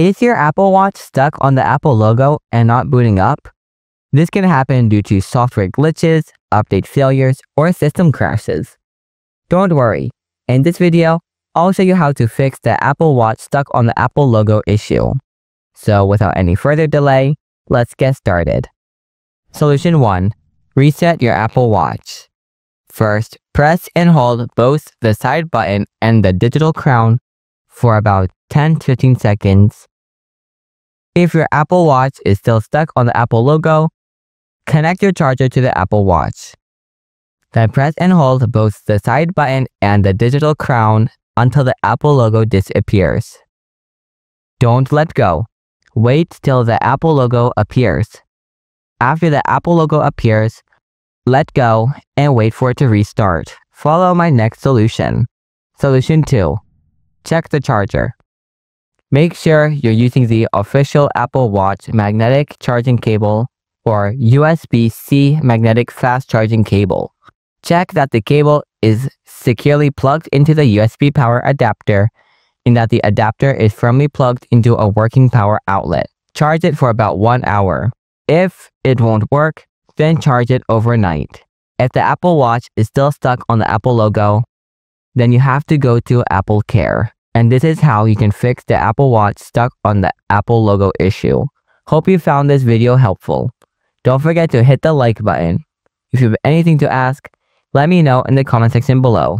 Is your Apple Watch stuck on the Apple logo and not booting up? This can happen due to software glitches, update failures, or system crashes. Don't worry, in this video, I'll show you how to fix the Apple Watch stuck on the Apple logo issue. So without any further delay, let's get started. Solution 1. Reset your Apple Watch. First, press and hold both the side button and the digital crown for about 10-15 seconds. If your Apple Watch is still stuck on the Apple logo, connect your charger to the Apple Watch. Then press and hold both the side button and the digital crown until the Apple logo disappears. Don't let go. Wait till the Apple logo appears. After the Apple logo appears, let go and wait for it to restart. Follow my next solution. Solution 2. Check the charger. Make sure you're using the official Apple Watch magnetic charging cable or USB-C magnetic fast charging cable. Check that the cable is securely plugged into the USB power adapter and that the adapter is firmly plugged into a working power outlet. Charge it for about one hour. If it won't work, then charge it overnight. If the Apple Watch is still stuck on the Apple logo, then you have to go to Apple Care. And this is how you can fix the Apple Watch stuck on the Apple logo issue. Hope you found this video helpful. Don't forget to hit the like button. If you have anything to ask, let me know in the comment section below.